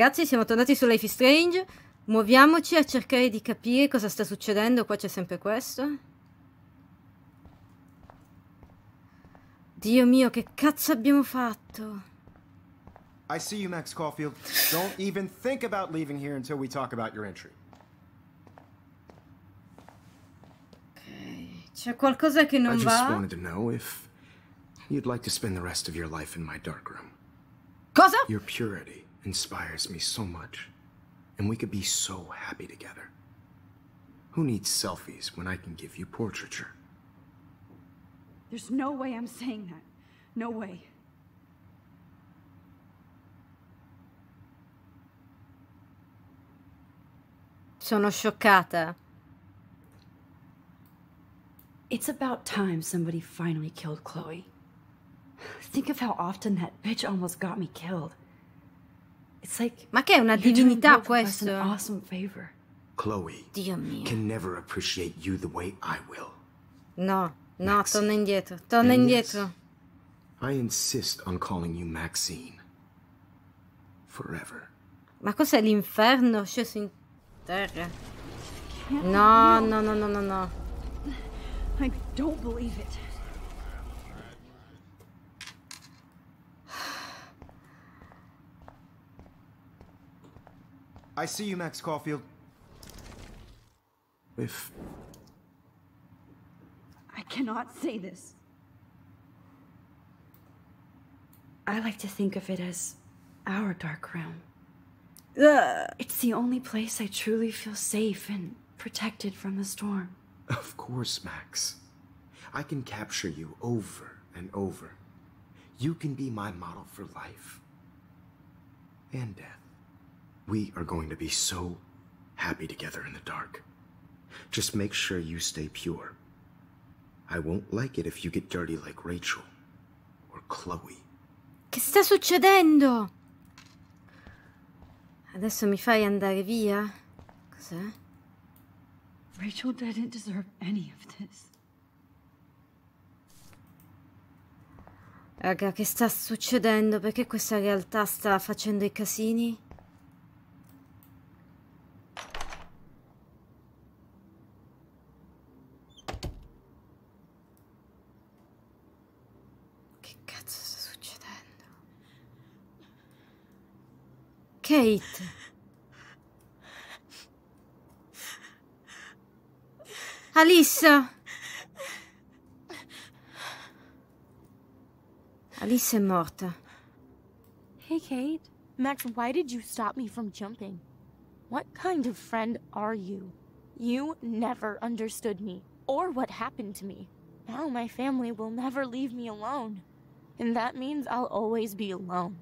Ragazzi, siamo tornati su Life is Strange. Muoviamoci a cercare di capire cosa sta succedendo. Qua c'è sempre questo. Dio mio, che cazzo abbiamo fatto? I see you, Max Caulfield. Don't even think about leaving here until we talk about your entry. C'è qualcosa che I non just va? wanted to know if you'd like to spend the rest of your life in my darkroom. Cosa? Your purity inspires me so much, and we could be so happy together. Who needs selfies when I can give you portraiture? There's no way I'm saying that. No way. Sono scioccata. It's about time somebody finally killed Chloe. Think of how often that bitch almost got me killed. It's like Ma che è una you're doing divinità questo? awesome favor. Chloe Dio mio. can never appreciate you the way I will. No, no, Max. torna indietro. Torna And indietro. I insist on calling you Maxine. Forever. Ma cos'è l'inferno sceso in terra? No, no, no, no, no, no. I don't believe it. I see you, Max Caulfield. If I cannot say this. I like to think of it as our dark realm. Ugh. It's the only place I truly feel safe and protected from the storm. Of course, Max. I can capture you over and over. You can be my model for life and death. We are going to be so happy together in the dark. Just make sure you stay pure. I won't like it if you get dirty like Rachel or Chloe. Che sta succedendo? Adesso mi fai andare via? Cos'è? Rachel didn't deserve any of this. Raga, che sta succedendo? Perché questa realtà sta facendo i casini? Che cazzo sta succedendo? Kate! Alice! Alice è morta. Hey, Kate. Max, why did you stop me from jumping? What kind of friend are you? You never understood me or what happened to me. Now my family will never leave me alone. And that means I'll always be alone.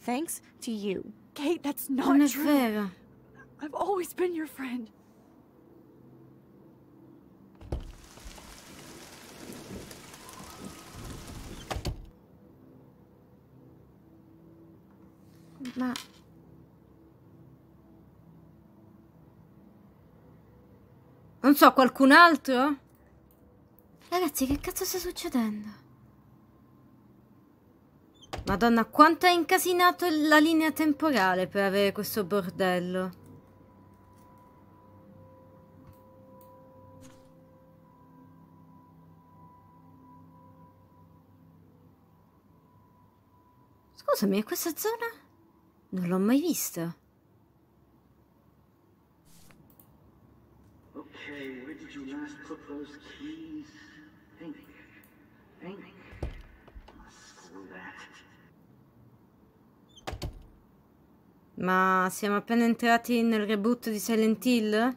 Thanks to you. Kate, that's Non not è true. vero. I've always been your friend. Ma... Non so, qualcun altro? Ragazzi, che cazzo sta succedendo? Madonna, quanto è incasinato la linea temporale per avere questo bordello? Scusami, questa zona? Non l'ho mai vista. Okay, where did you last put those keys? Ma siamo appena entrati nel reboot di Silent Hill?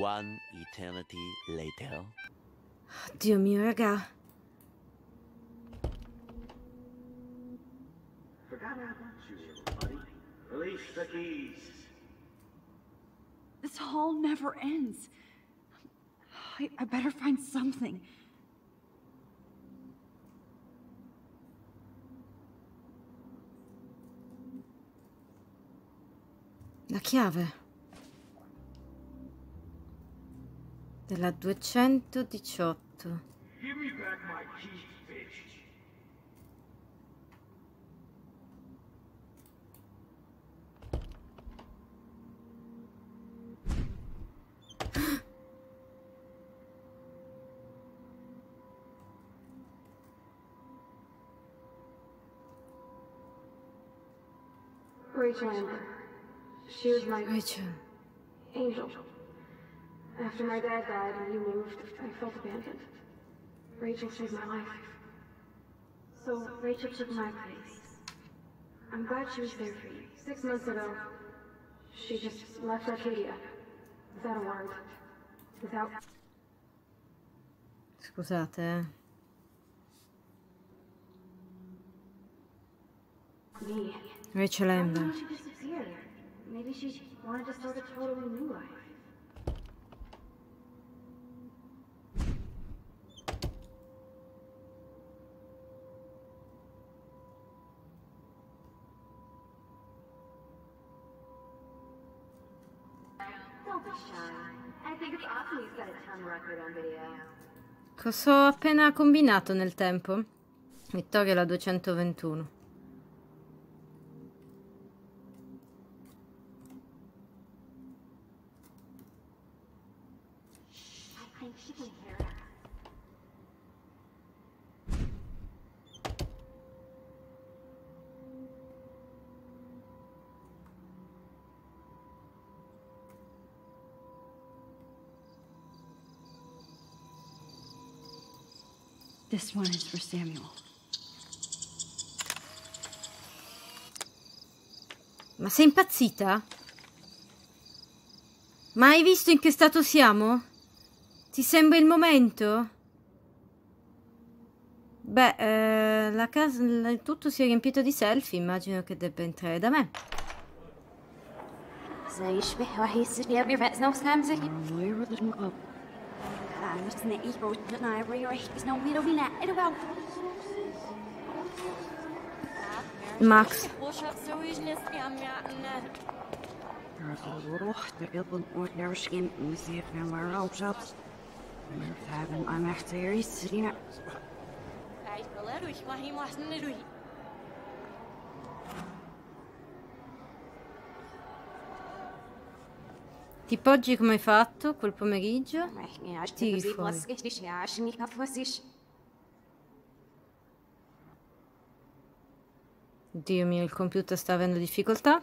One eternity later. Dio mio, raga. buddy. Release the keys. This hall never ends. I, I better find something. La chiave della 218. Give me back my. Rachel Amber. She was my Rachel. angel. After my dad died and you moved, I felt abandoned. Rachel saved my life. So Rachel took my place. I'm glad she was there for you. Six months ago, she just left Arcadia. Without a word. Without Scusate, me. Rachel Amber. Cosa ho appena combinato nel tempo? Vittoria la 221. This one is for Samuel. Ma sei impazzita? Ma hai visto in che stato siamo? Ti sembra il momento? Beh, eh, la casa, tutto si è riempito di selfie, immagino che debba entrare da me. 무슨 이거 누나 Max. Ti poggi come hai fatto quel pomeriggio? Tiri fuori. Dio mio, il computer sta avendo difficoltà.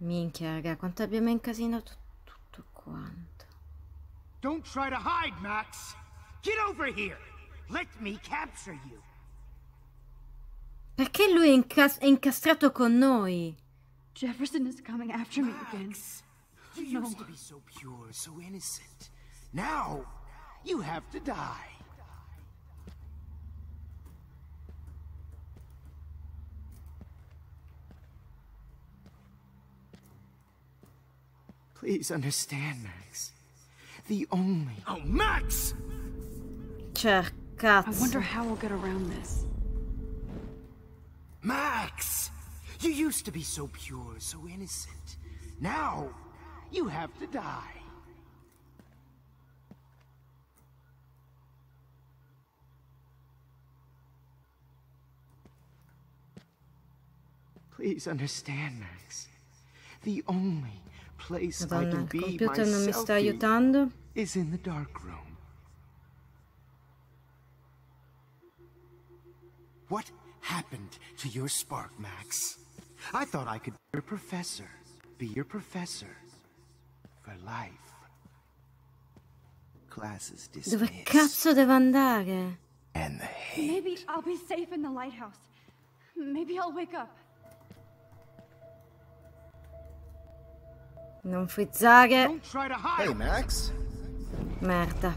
Minchia, raga, quanto abbiamo incasinato tutto quanto. Don't try to hide, Max. Get over here. Let me capture you. Perché lui è, incas- è incastrato con noi? Jefferson is coming after me again. You used to be so pure, so innocent. Now, you have to die. Please understand, Max. The only. Oh, Max! Cioè, I wonder how we'll get around this. Max! You used to be so pure, so innocent. Now, you have to die. Please understand, Max. The only place I Madonna, can il be computer non mi sta myself aiutando. is in the dark room. What happened to your spark, Max? I thought I could be your professor. Be your professor. For life. Class is Dove dismissed. cazzo devo andare? And the hate. Maybe I'll be safe in the lighthouse. Maybe I'll wake up. Non frizzare. Hey, Max. Merda.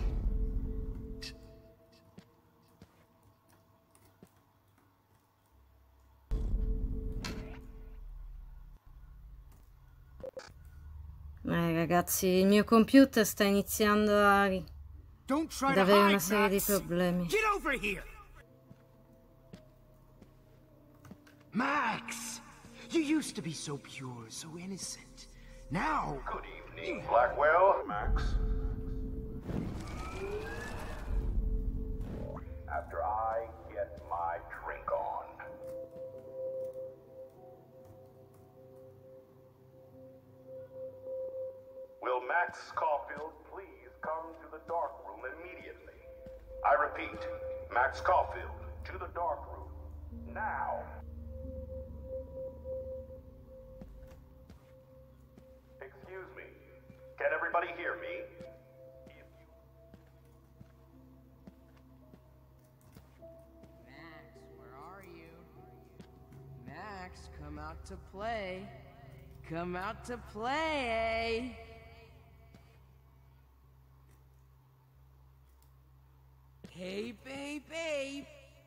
Eh ragazzi, il mio computer sta iniziando a ad avere una serie di problemi. Get over here. Max, you used to be so pure, so innocent. Now, Good evening, Blackwell. Max. After I get my drink on. Will Max Caulfield please come to the dark room immediately? I repeat, Max Caulfield to the dark room. Now. Out to play. Come out to play. Eh? Hey, babe, babe.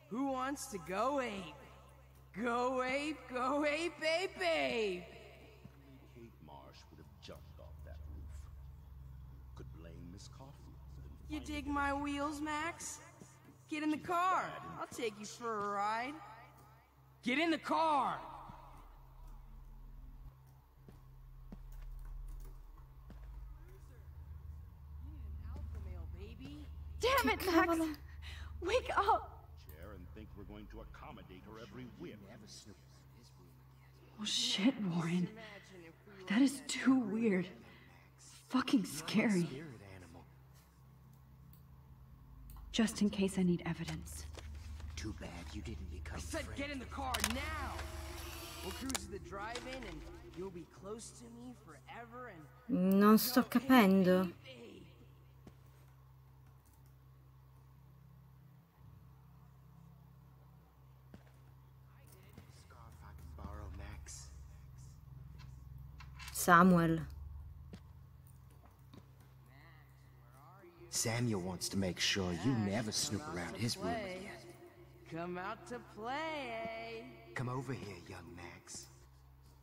Who wants to go ape? Go ape, go ape, babe, babe. Kate Marsh would have jumped off that roof. Could blame Miss Caulfield You dig my wheels, Max? Get in the car. I'll take you for a ride. Get in the car! Damn it, Max! Wake up! chair and think we're going to accommodate her every whim. Oh shit, Warren. That is too weird. Fucking scary. Just in case I need evidence. Too bad you didn't become I said friends. get in the car now! We'll cruise to the drive-in and you'll be close to me forever and... Non sto capendo. Scarf I can borrow, Max. Samuel. Samuel wants to make sure you never snoop around his room again. Come out to play! Come over here, young Max.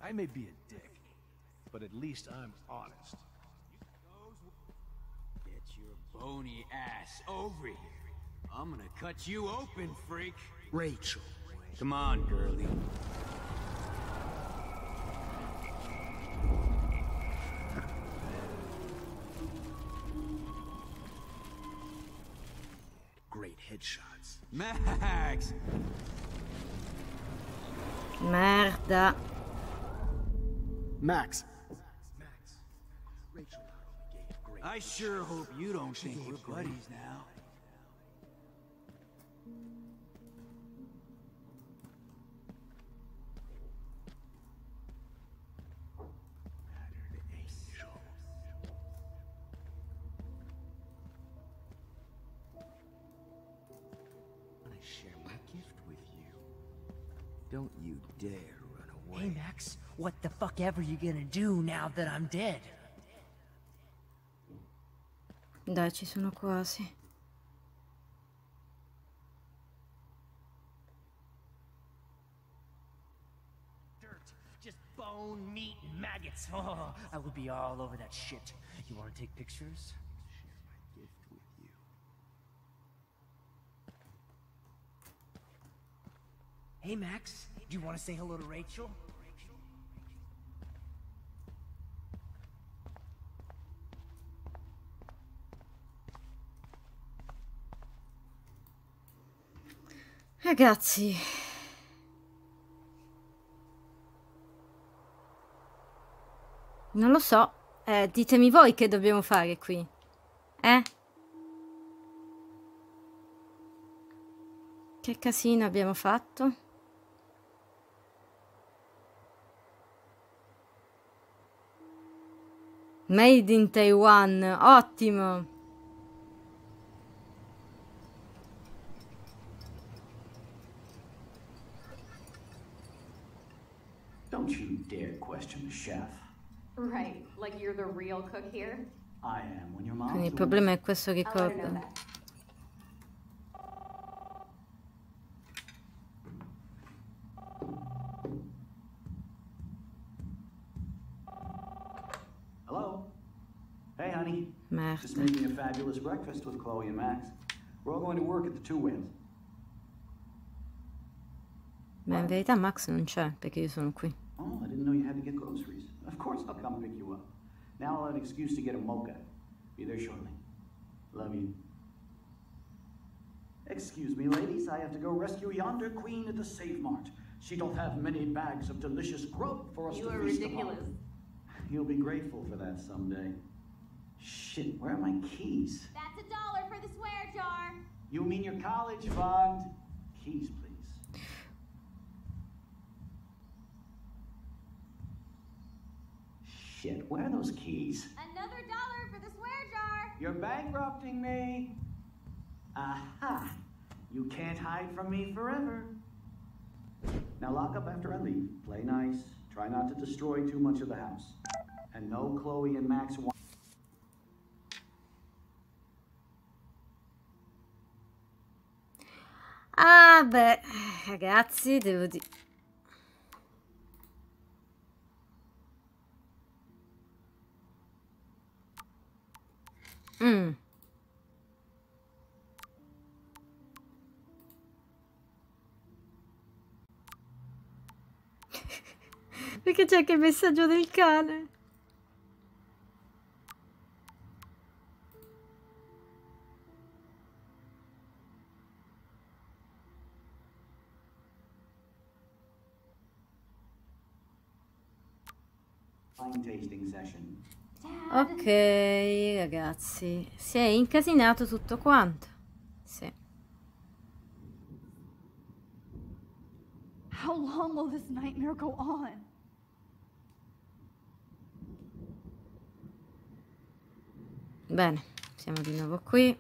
I may be a dick, but at least I'm honest. Get your bony ass over here. I'm gonna cut you open, freak. Rachel. Come on, girlie. Headshots. Max! Merda. Max. I sure hope you don't think we're buddies now. Hey, Max, what the fuck ever you gonna do now that I'm dead? Dai, ci sono quasi. Dirt, just bone, meat, and maggots. Oh, I would be all over that shit. You wanna take pictures? Hey, Max, do you wanna say hello to Rachel? Ragazzi. Non lo so. Eh, ditemi voi che dobbiamo fare qui. Eh? Che casino abbiamo fatto? Made in Taiwan, ottimo. Don't you dare question the chef. Right, like you're the real cook here? I am when your mom's Quindi il problema è questo I'll let Just Merda. making a fabulous breakfast with Chloe and Max. We're all going to work at the Two Whales. Ma in verità Max non c'è perché io sono qui. Oh, I didn't know you had to get groceries. Of course I'll come pick you up. Now I'll have an excuse to get a mocha. Be there shortly. Love you. Excuse me, ladies. I have to go rescue yonder queen at the Save Mart. She don't have many bags of delicious grub for us You to are feast ridiculous. upon. You'll be grateful for that someday. Shit, where are my keys? That's a dollar for the swear jar. You mean your college fund? Keys, please. Shit, where are those keys? Another dollar for the swear jar. You're bankrupting me. Aha! You can't hide from me forever. Now lock up after I leave. Play nice. Try not to destroy too much of the house. And no Chloe and Max Ah, beh, ragazzi, devo dire. Mm. Perché c'è anche il messaggio del cane. Ok, ragazzi, si è incasinato tutto quanto. Sì. How long will this nightmare go on? Bene, siamo di nuovo qui.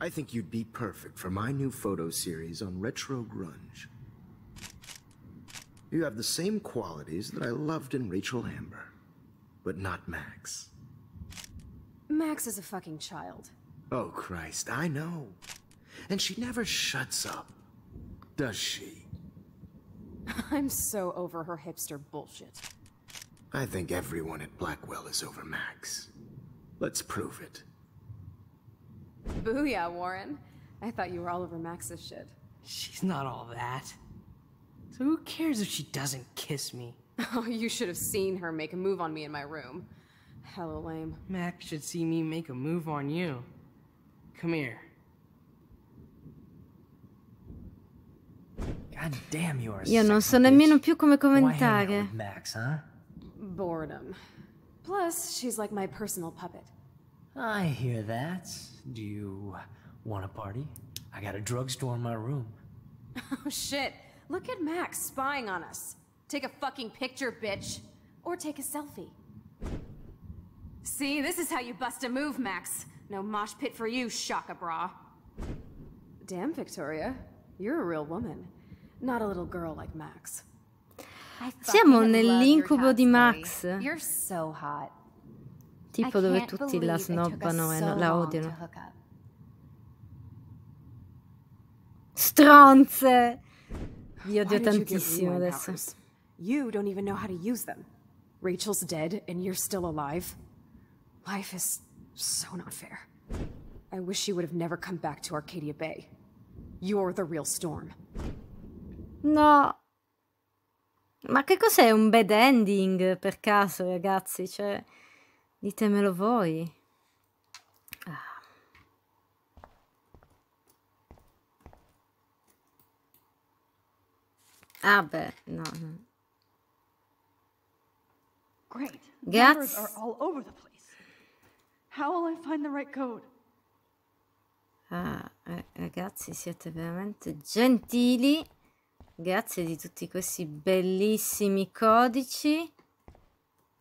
I think you'd be perfect for my new photo series on retro grunge. You have the same qualities that I loved in Rachel Amber, but not Max. Max is a fucking child. Oh, Christ, I know. And she never shuts up, does she? I'm so over her hipster bullshit. I think everyone at Blackwell is over Max. Let's prove it. Booyah, Warren. I thought you were all over Max's shit. She's not all that. So who cares if she doesn't kiss me? Oh, you should have seen her make a move on me in my room. Hella lame. Max should see me make a move on you. Come here. God damn, you are a Io non sexy so bitch. nemmeno più come Why hang out commentare. with Max, huh? Boredom. Plus, she's like my personal puppet. I hear that. Do you want a party? I got a drugstore in my room. Oh shit. Look at Max spying on us. Take a fucking picture, bitch. Or take a selfie. See, this is how you bust a move, Max. No mosh pit for you, Shaka Bra. Damn, Victoria. You're a real woman. Not a little girl like Max. Siamo nell'incubo di Max. You're so hot. Tipo dove tutti la believe it took us snobbano e so la odiano. Stronze! Vi odio tantissimo adesso. You don't even know how to use them. Rachel's dead and you're still alive. Life is so not fair. I wish you would have never come back to Arcadia Bay. You're the real storm. No. Ma che cos'è un bad ending per caso, ragazzi? Cioè, ditemelo voi. Ah beh, no. Great. Grazie. Are all over the place. How will I find the right code? Ah, eh, ragazzi, siete veramente gentili. Grazie di tutti questi bellissimi codici.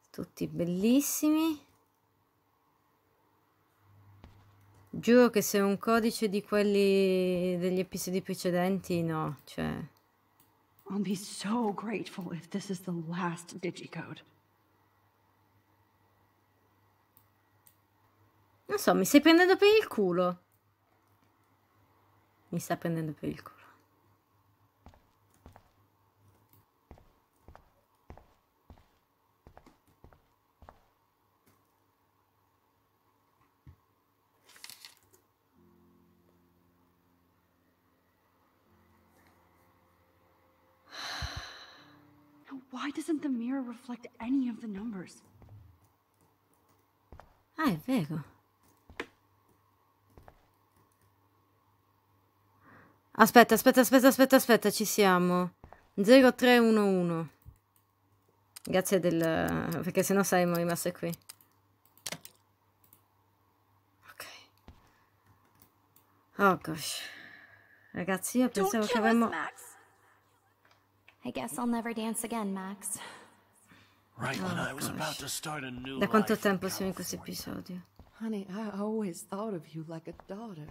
Tutti bellissimi. Giuro che se un codice di quelli degli episodi precedenti, no, cioè... I'll be so grateful if this is the last digicode. Non so, mi stai prendendo per il culo. Mi sta prendendo per il culo. Why doesn't the mirror reflect any of the numbers? Ah, è vero. Aspetta, aspetta, aspetta, aspetta, aspetta, ci siamo. 0311. Grazie del... perché sennò saremmo rimaste qui. Ok. Oh gosh. Ragazzi, io pensavo che avremmo... I guess I'll never dance again, Max. Right when oh, I was gosh. about to start a new Da quanto life. tempo siamo in questo episodio? Honey, I always thought of you like a daughter.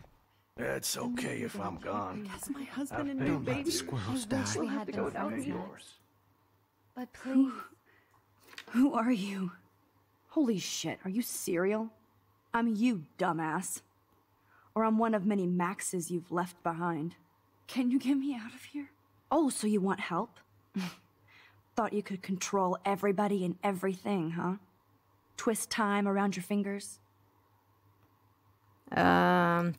It's okay if I'm gone. Yes, my husband I've and new been baby. squirrels I wish die. we had to go down friends there. yet. But please, Who are you? Holy shit, are you serial? I'm you, dumbass. Or I'm one of many Maxes you've left behind. Can you get me out of here? Oh, so you want help? Thought you could control everybody and everything, huh? Twist time around your fingers? Um,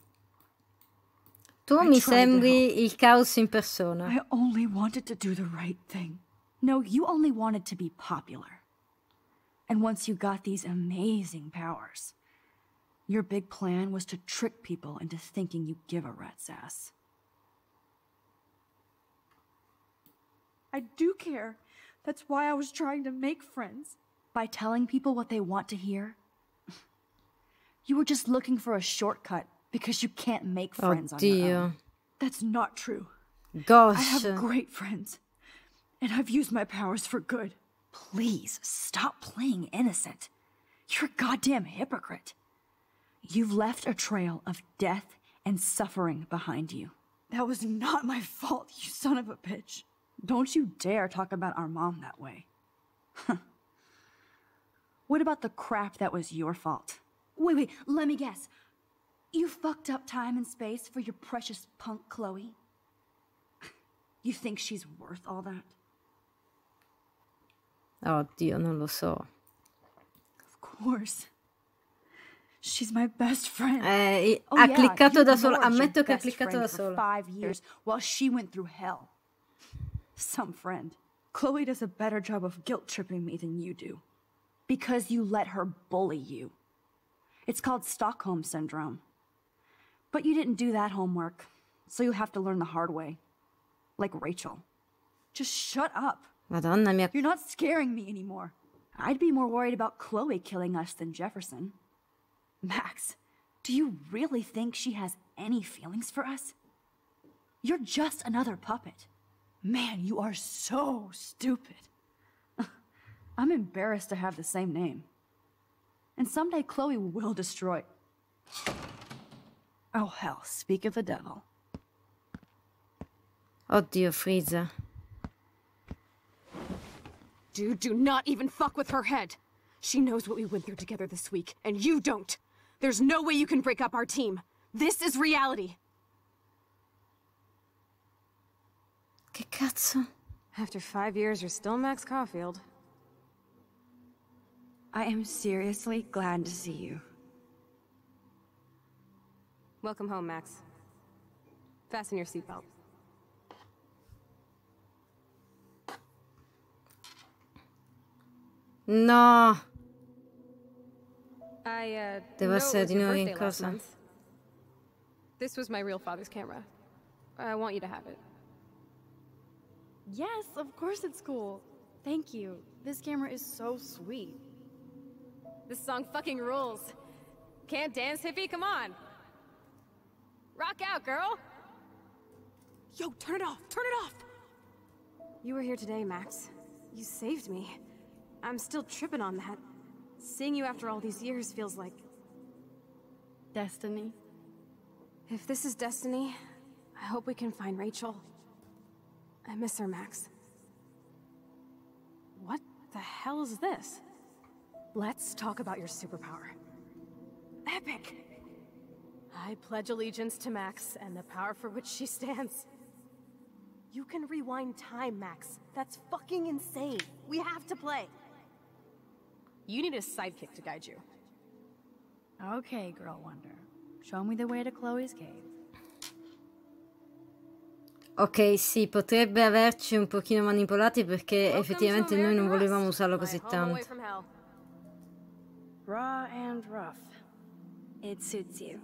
tu I mi sembri il caos in persona. I only wanted to do the right thing. No, you only wanted to be popular. And once you got these amazing powers, your big plan was to trick people into thinking you give a rat's ass. I do care. That's why I was trying to make friends. By telling people what they want to hear? You were just looking for a shortcut because you can't make oh, friends on your Oddio. own. That's not true. Gosh. I have great friends. And I've used my powers for good. Please, stop playing innocent. You're a goddamn hypocrite. You've left a trail of death and suffering behind you. That was not my fault, you son of a bitch. Don't you dare talk about our mom that way. what about the crap that was your fault? Wait, wait, let me guess. You fucked up time and space for your precious punk Chloe? You think she's worth all that? Oh, Oddio, non lo so. Of course. She's my best friend. Eh, Oh, ha yeah, cliccato you da solo. ignored Ammetto che ha cliccato da for solo. Five years while she went through hell. Some friend. Chloe does a better job of guilt tripping me than you do. Because you let her bully you. It's called Stockholm Syndrome. But you didn't do that homework, so you'll have to learn the hard way. Like Rachel. Just shut up. Madonna mia. You're not scaring me anymore. I'd be more worried about Chloe killing us than Jefferson. Max, do you really think she has any feelings for us? You're just another puppet. Man, you are so stupid. I'm embarrassed to have the same name. And someday Chloe will destroy. Oh, hell, speak of the devil. Oddio, Frieza. Dude, do not even fuck with her head. She knows what we went through together this week, and you don't. There's no way you can break up our team. This is reality. Che cazzo? After five years, you're still Max Caulfield. I am seriously glad to see you. Welcome home, Max. Fasten your seatbelt. No. I, uh, Devo essere di nuovo in. This was my real father's camera. I want you to have it. Yes, of course it's cool. Thank you. This camera is so sweet. This song fucking rules. Can't dance, hippie? Come on. Rock out, girl. Yo, turn it off. Turn it off. You were here today, Max. You saved me. I'm still tripping on that. Seeing you after all these years feels like Destiny. If this is destiny, I hope we can find Rachel. I miss her, Max. What the hell is this? Let's talk about your superpower. Epic! I pledge allegiance to Max and the power for which she stands. You can rewind time, Max. That's fucking insane. We have to play. You need a sidekick to guide you. Okay, Girl Wonder. Show me the way to Chloe's cave. Ok, sì, potrebbe averci un pochino manipolati perché effettivamente noi non volevamo usarlo così tanto. Raw and rough. It suits you.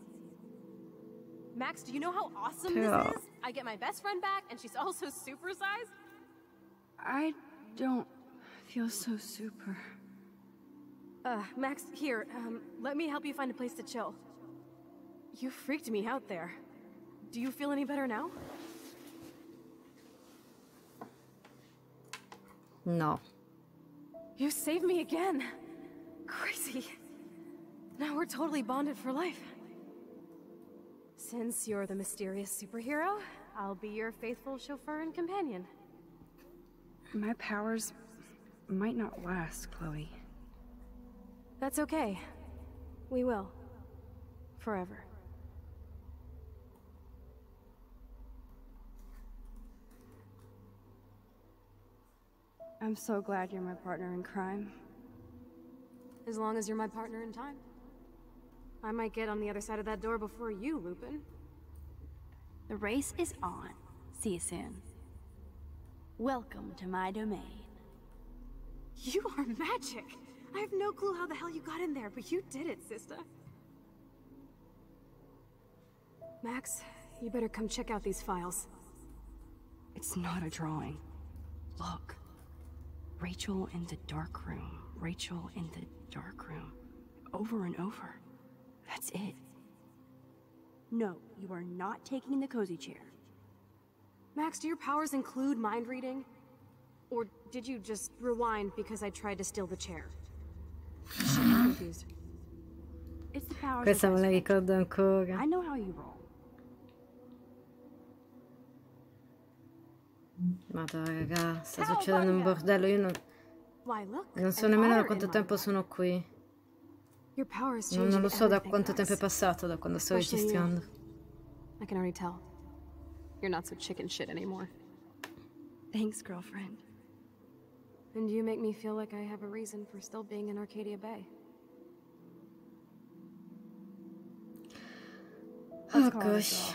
Max, do you know how awesome Però- this is? I get my best friend back, and she's also supersized. I don't feel so super. Uh, Max, here, um, let me help you find a place to chill. You freaked me out there. Do you feel any better now? No. You saved me again. Crazy. Now we're totally bonded for life. Since you're the mysterious superhero, I'll be your faithful chauffeur and companion. My powers might not last, Chloe. That's okay. We will. Forever. I'm so glad you're my partner in crime. As long as you're my partner in time. I might get on the other side of that door before you, Lupin. The race is on. See you soon. Welcome to my domain. You are magic! I have no clue how the hell you got in there, but you did it, sister. Max, you better come check out these files. It's not a drawing. Look. Rachel in the dark room. Rachel in the dark room. Over and over. That's it. No, you are not taking the cozy chair. Max, do your powers include mind reading? Or did you just rewind because I tried to steal the chair? Shit, I'm confused. It's the powers Questa of me la ricordo ancora. I know how you roll. Madonna raga, sta succedendo un bordello, io non, Why, look, non so nemmeno da quanto tempo sono qui. Non, non lo so da quanto tempo è passato da quando sto registrando. I can already tell. You're not so chicken shit anymore. Thanks, girlfriend. And you make me feel like I have a reason for still being in Arcadia Bay. Oh gosh.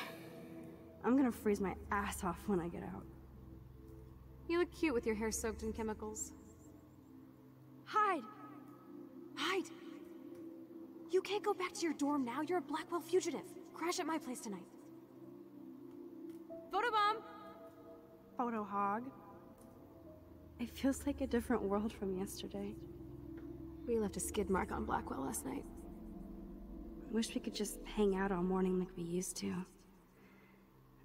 I'm gonna freeze my ass off when I get out. You look cute with your hair soaked in chemicals. Hide! Hide! You can't go back to your dorm now. You're a Blackwell fugitive. Crash at my place tonight. Photobomb! Photo hog. It feels like a different world from yesterday. We left a skid mark on Blackwell last night. Wish we could just hang out all morning like we used to.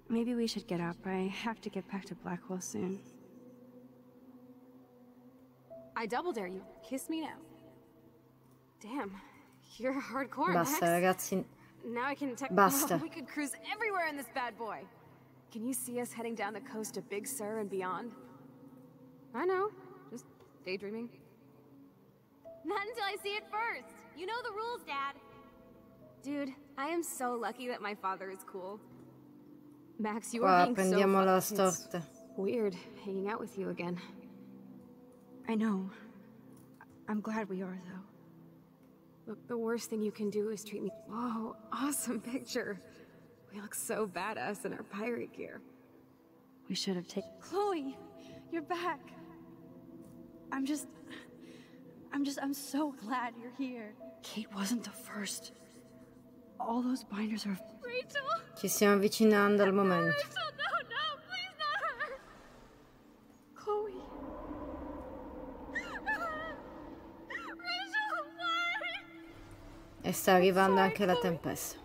Maybe we should get up. I have to get back to Blackwell soon. I double dare you. Kiss me now. Damn, you're hardcore, Basta Max. ragazzi, Now I can tech- Basta. Oh, we could cruise everywhere in this bad boy. Can you see us heading down the coast to Big Sur and beyond? I know. Just daydreaming. Not until I see it first. You know the rules, Dad. Dude, I am so lucky that my father is cool. Max, you qua are being so la fu- It's storta. weird hanging out with you again. I know. I'm glad we are, though. Look, the worst thing you can do is treat me. Whoa, awesome picture. We look so badass in our pirate gear. We should have taken. Chloe, you're back. I'm just. I'm just. I'm so glad you're here. Kate wasn't the first. All those binders are. Rachel! Ci stiamo avvicinando al momento. Rachel, no, E sta arrivando anche la tempesta.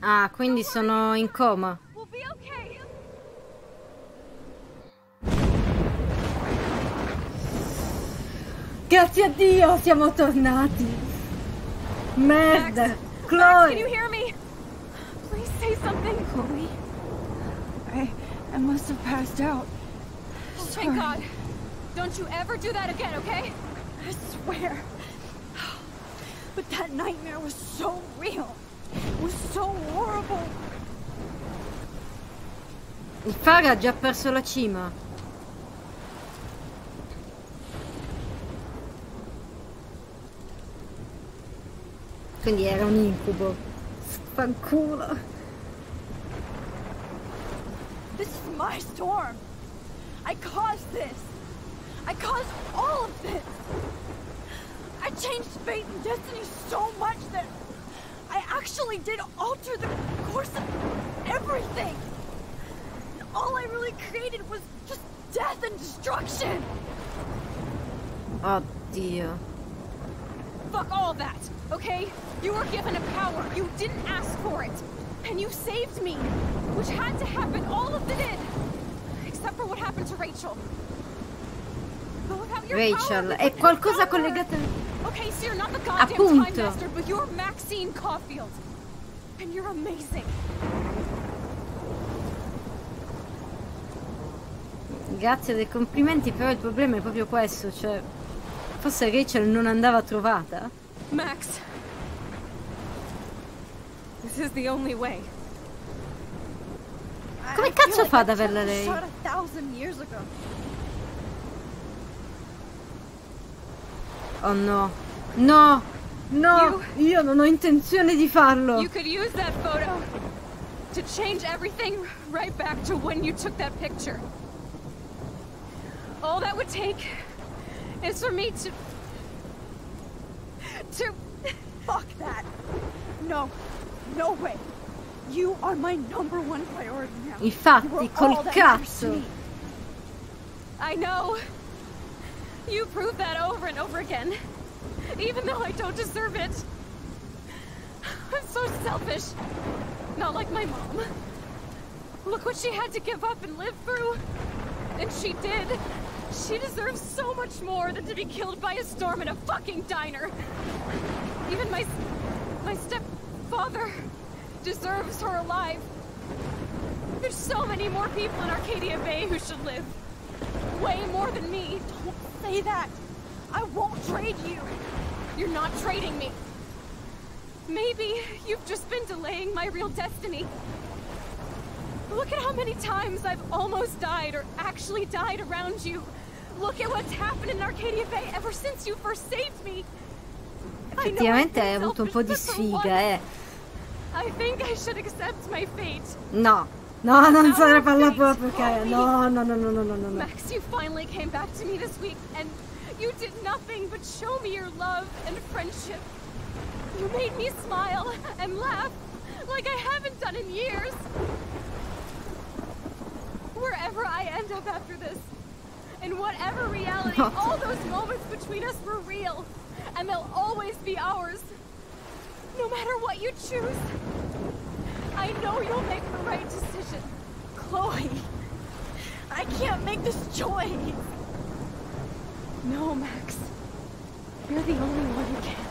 Ah, quindi sono in coma. Grazie a Dio, siamo tornati. Merda. Chloe. Something. Chloe. I I must have passed out. Oh, Sorry. thank God. Don't you ever do that again, okay? I swear. But that nightmare was so real. It was so horrible. Il Fara ha già perso la cima. Quindi era un incubo. Fanculo. This is my storm. I caused this. I caused all of this. I changed fate and destiny so much that I actually did alter the course of everything. And all I really created was just death and destruction. Oh dear. Fuck all that, okay? You were given a power. You didn't ask for it. And you saved me, which had to happen. All of it did. Except for what happened to Rachel. Rachel, è qualcosa collegato... Okay, so you're not the goddamn Time Appunto. Master, but you're Maxine Caulfield. And you're amazing. Grazie dei complimenti, però il problema è proprio questo, cioè... Forse Rachel non andava trovata? Max. This is the only way. Come I cazzo fa ad averla lei? shot a thousand years ago. Oh no. No! No! Io non ho intenzione di farlo! You could use that photo to change everything right back to when you took that picture. All that would take is for me to. to. Fuck that. No. No way. You are my number one priority now. Infatti, col all that matters to cazzo! I know. You proved that over and over again. Even though I don't deserve it. I'm so selfish. Not like my mom. Look what she had to give up and live through. And she did. She deserves so much more than to be killed by a storm in a fucking diner. Even my my stepfather deserves her alive. There's so many more people in Arcadia Bay who should live. Way more than me. Don't say that. I won't trade you. You're not trading me. Maybe you've just been delaying my real destiny. Look at how many times I've almost died or actually died around you. Look at what's happened in Arcadia Bay ever since you first saved me. I know I've Effettivamente hai avuto un po' di selfish, but for sfiga, eh. I think I should accept my fate. No. No, non se ne parla proprio, Kaya. No, no, no, no, no, no, no, no. Max, you finally came back to me this week, and you did nothing but show me your love and friendship. You made me smile and laugh like I haven't done in years. Wherever I end up after this, in whatever reality, all those moments between us were real, and they'll always be ours. No matter what you choose, I know you'll make the right decision. Chloe, I can't make this choice. No, Max. You're the only one who can.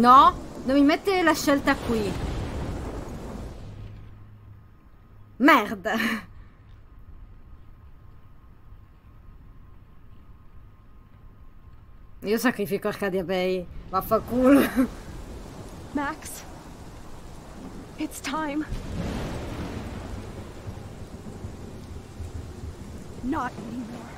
No, devi mettere la scelta qui. Merda. Io sacrifico Arcadia Bay. Vaffanculo. Max, it's time. Not anymore.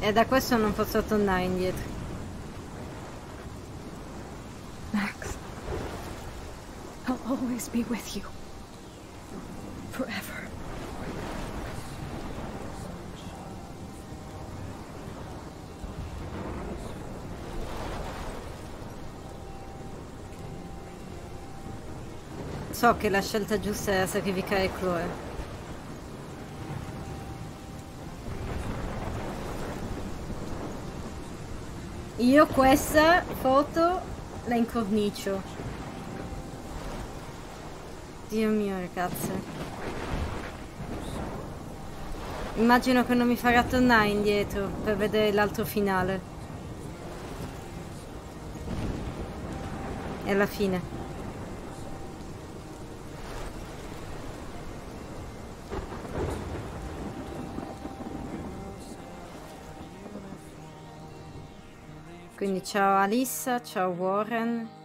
E da questo non posso tornare indietro. Max, I'll always be with you. Forever. So che la scelta giusta era sacrificare Chloe. Io questa foto la incornicio. Dio mio, ragazze. Immagino che non mi farà tornare indietro per vedere l'altro finale. E alla fine. Quindi ciao Alissa, ciao Warren.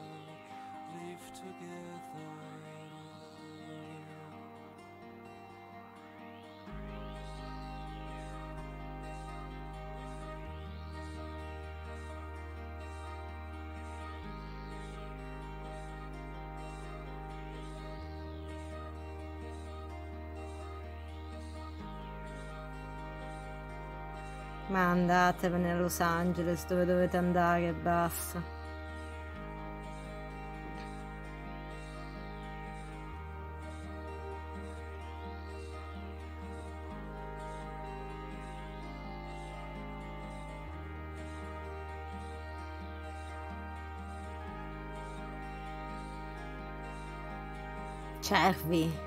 Andatevene a Los Angeles dove dovete andare e basta. Cervi.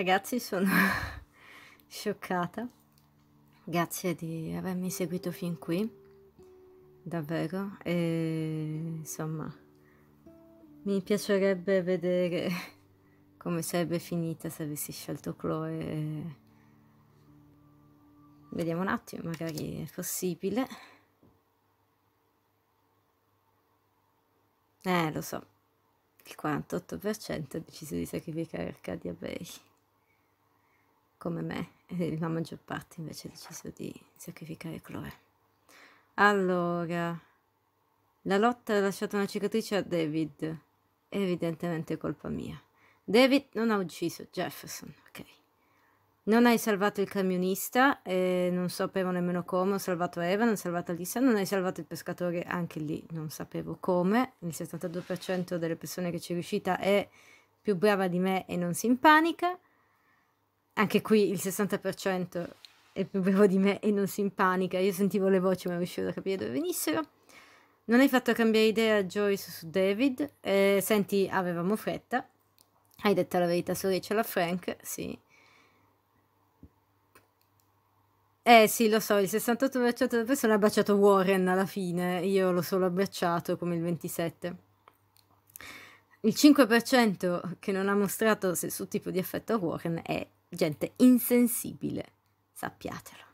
Ragazzi, sono scioccata. Grazie di avermi seguito fin qui. Davvero. E insomma, mi piacerebbe vedere come sarebbe finita se avessi scelto Chloe. Vediamo un attimo, magari è possibile. Eh, lo so. Il 48% ha deciso di sacrificare Arcadia Bay come me, e la maggior parte invece ha deciso di sacrificare Chloe. Allora, la lotta ha lasciato una cicatrice a David, evidentemente colpa mia. David non ha ucciso Jefferson, ok. Non hai salvato il camionista, e non sapevo nemmeno come, ho salvato Eva, non ho salvato Alissa, non hai salvato il pescatore, anche lì non sapevo come. Il 72% delle persone che ci è riuscita è più brava di me e non si impanica. Anche qui il 60% è più bravo di me e non si impanica. Io sentivo le voci ma non riuscivo a capire dove venissero. Non hai fatto cambiare idea a Joyce su David. Eh, senti, avevamo fretta. Hai detto la verità su Rachel a Frank, sì. Eh sì, lo so, il 68% delle persone ha baciato Warren alla fine, io l'ho solo abbracciato come il 27%. Il 5% che non ha mostrato nessun tipo di affetto a Warren è gente insensibile, sappiatelo.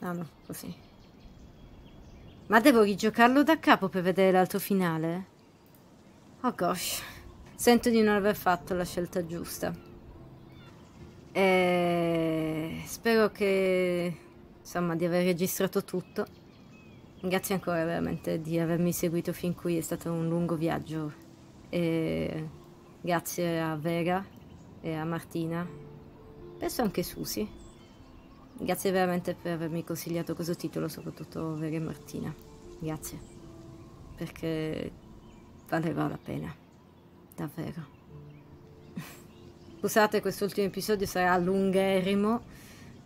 No, no, così. Ma devo rigiocarlo da capo per vedere l'altro finale? Oh gosh, sento di non aver fatto la scelta giusta. E spero che, insomma, di aver registrato tutto. Grazie ancora veramente di avermi seguito fin qui, è stato un lungo viaggio. E Grazie a Vera e a Martina. Penso anche Susi. Grazie veramente per avermi consigliato questo titolo, soprattutto Vera e Martina. Grazie. perché valeva la pena, davvero. Scusate, quest'ultimo episodio sarà lungherrimo.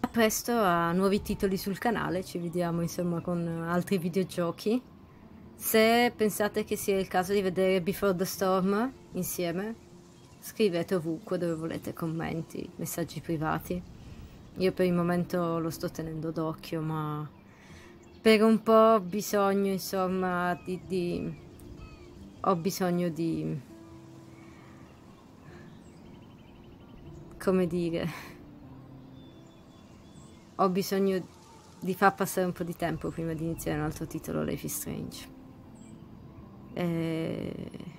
A presto a nuovi titoli sul canale, ci vediamo insomma con altri videogiochi. Se pensate che sia il caso di vedere Before the Storm insieme, scrivete ovunque dove volete commenti, messaggi privati. Io per il momento lo sto tenendo d'occhio, ma per un po' ho bisogno, insomma, di, di... ho bisogno di... come dire... Ho bisogno di far passare un po' di tempo prima di iniziare un altro titolo Life is Strange. E...